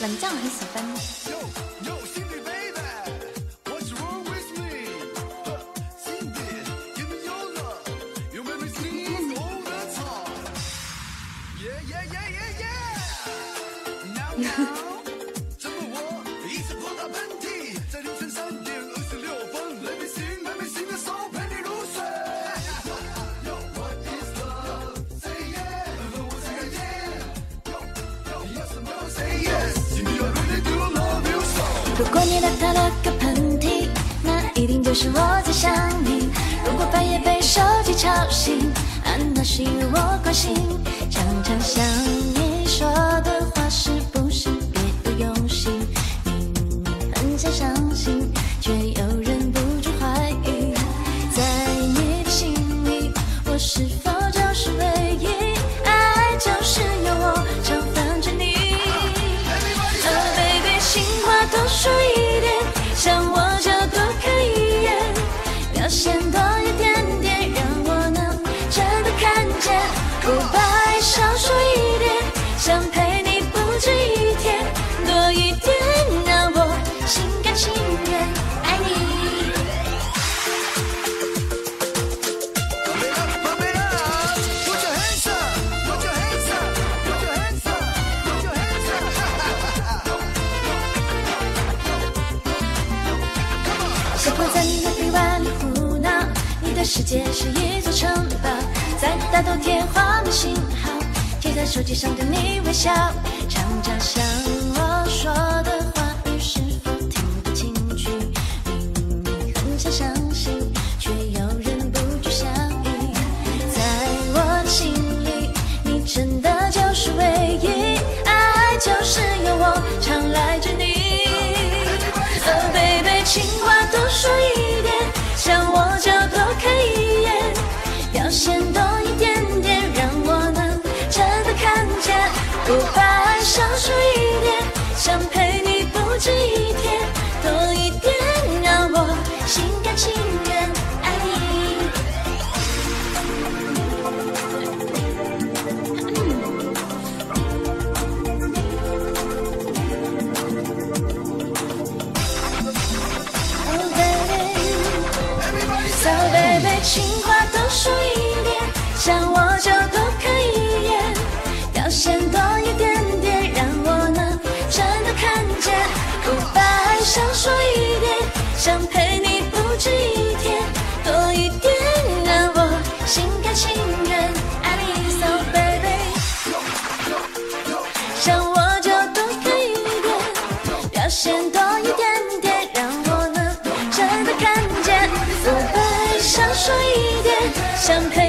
冷酱很喜欢你。如果你打打了个喷嚏，那一定就是我在想你。如果半夜被手机吵醒，啊，那是因为我关心。常常想你说的话是不是别有用心？明明很想相信，却又忍不住怀疑。在你的心里，我是否就是唯一？爱就是有我常烦生活在你的臂弯里胡闹，你的世界是一座城堡，在大头贴画面信号，贴在手机上对你微笑，常常想我说的话语是否听不进去？明明很想相信，却又忍不住想你。在我的心里，你真的一点，想陪你不止一天，多一点让我心甘情愿爱你。Oh baby。So baby，情话多说一点，想我就多看一眼，表现多想陪你不止一天，多一点让我心甘情愿爱你。So baby，想我就多看一点，表现多一点点，让我能真的看见。不白少说一点，想陪